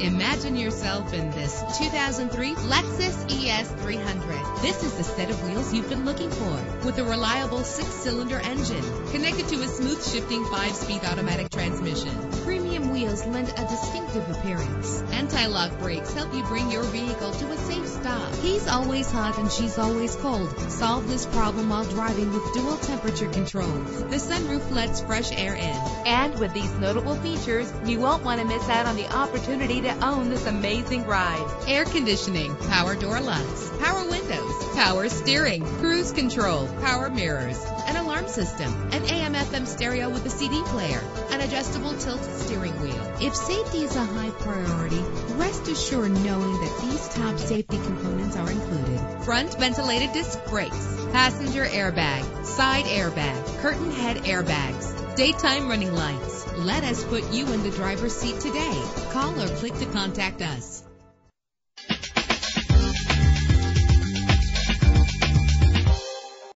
Imagine yourself in this 2003 Lexus ES 300. This is the set of wheels you've been looking for with a reliable six-cylinder engine connected to a smooth shifting five-speed automatic transmission. Lend a distinctive appearance. Anti-lock brakes help you bring your vehicle to a safe stop. He's always hot and she's always cold. Solve this problem while driving with dual temperature controls. The sunroof lets fresh air in. And with these notable features, you won't want to miss out on the opportunity to own this amazing ride. Air conditioning, power door locks, power windows, power steering, cruise control, power mirrors, alarm system, an AM FM stereo with a CD player, an adjustable tilt steering wheel. If safety is a high priority, rest assured knowing that these top safety components are included. Front ventilated disc brakes, passenger airbag, side airbag, curtain head airbags, daytime running lights. Let us put you in the driver's seat today. Call or click to contact us.